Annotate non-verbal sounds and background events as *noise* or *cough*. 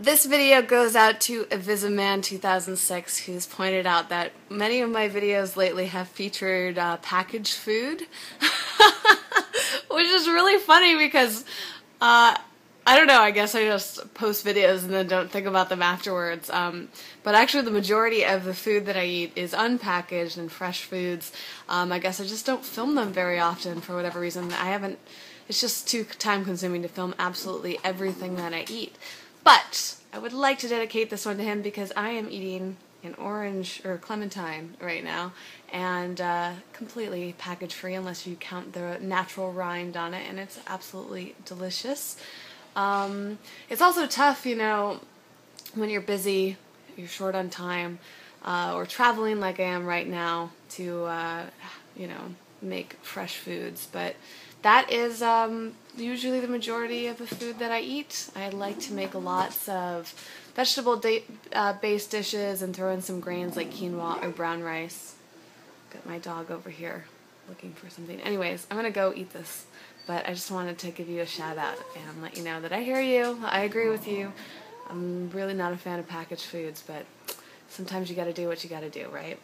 This video goes out to Avisaman2006 who's pointed out that many of my videos lately have featured uh, packaged food. *laughs* Which is really funny because, uh, I don't know, I guess I just post videos and then don't think about them afterwards. Um, but actually the majority of the food that I eat is unpackaged and fresh foods. Um, I guess I just don't film them very often for whatever reason. I haven't, it's just too time consuming to film absolutely everything that I eat. But I would like to dedicate this one to him because I am eating an orange or clementine right now and uh, completely package free unless you count the natural rind on it and it's absolutely delicious. Um, it's also tough, you know, when you're busy, you're short on time, uh, or traveling like I am right now to, uh, you know, make fresh foods. But that is um, usually the majority of the food that I eat. I like to make lots of vegetable-based uh, dishes and throw in some grains like quinoa or brown rice. Got my dog over here looking for something. Anyways, I'm to go eat this. But I just wanted to give you a shout out and let you know that I hear you. I agree with you. I'm really not a fan of packaged foods, but sometimes you got to do what you got to do, right?